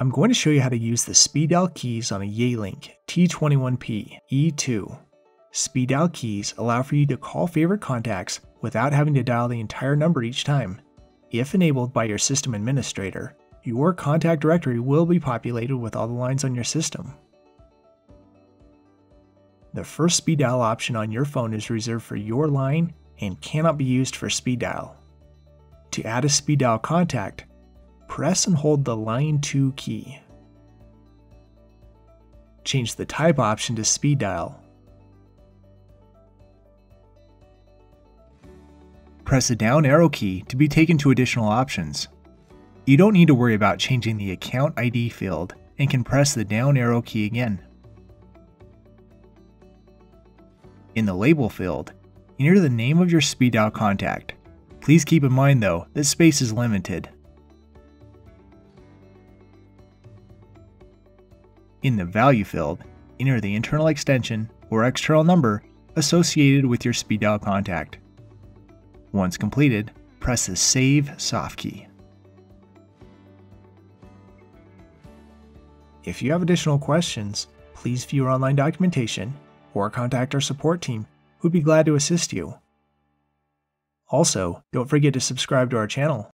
I'm going to show you how to use the speed dial keys on a Yealink T21P E2. Speed dial keys allow for you to call favorite contacts without having to dial the entire number each time. If enabled by your system administrator, your contact directory will be populated with all the lines on your system. The first speed dial option on your phone is reserved for your line and cannot be used for speed dial. To add a speed dial contact, press and hold the line 2 key. Change the type option to speed dial. Press the down arrow key to be taken to additional options. You don't need to worry about changing the account ID field and can press the down arrow key again. In the label field, enter the name of your speed dial contact. Please keep in mind though that space is limited. In the value field, enter the internal extension or external number associated with your speed dial contact. Once completed, press the Save soft key. If you have additional questions, please view our online documentation or contact our support team who'd be glad to assist you. Also, don't forget to subscribe to our channel